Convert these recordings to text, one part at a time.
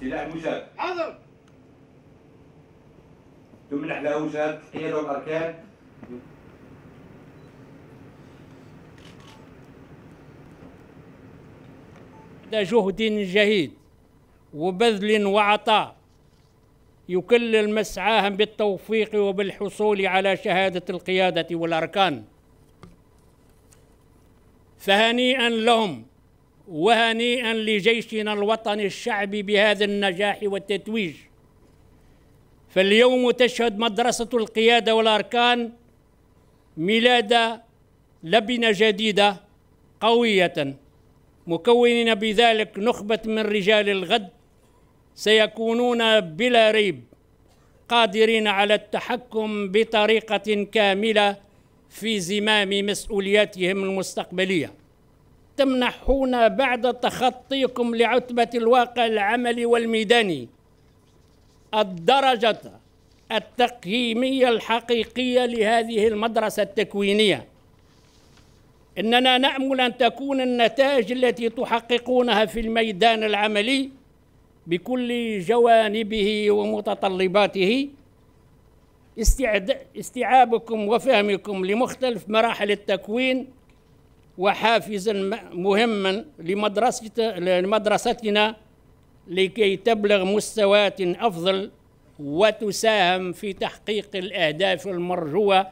سلاح مشاة حاضر. تمنح له شهادة القيادة والأركان جهد جهيد وبذل وعطاء يكلل مسعاهم بالتوفيق وبالحصول على شهادة القيادة والأركان. فهنيئا لهم وهنيئا لجيشنا الوطني الشعبي بهذا النجاح والتتويج. فاليوم تشهد مدرسة القيادة والأركان ميلاد لبنة جديدة قوية. مكونين بذلك نخبة من رجال الغد سيكونون بلا ريب قادرين على التحكم بطريقة كاملة في زمام مسؤولياتهم المستقبلية. تمنحون بعد تخطيكم لعتبة الواقع العملي والميداني. الدرجة التقييمية الحقيقية لهذه المدرسة التكوينية. إننا نأمل أن تكون النتائج التي تحققونها في الميدان العملي بكل جوانبه ومتطلباته استيعابكم وفهمكم لمختلف مراحل التكوين وحافزا مهما لمدرستنا لكي تبلغ مستويات أفضل وتساهم في تحقيق الأهداف المرجوة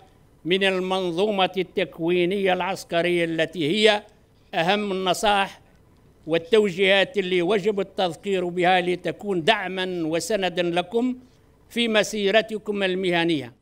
من المنظومة التكوينية العسكرية التي هي أهم النصائح والتوجيهات اللي وجب التذكير بها لتكون دعما وسندا لكم في مسيرتكم المهنية.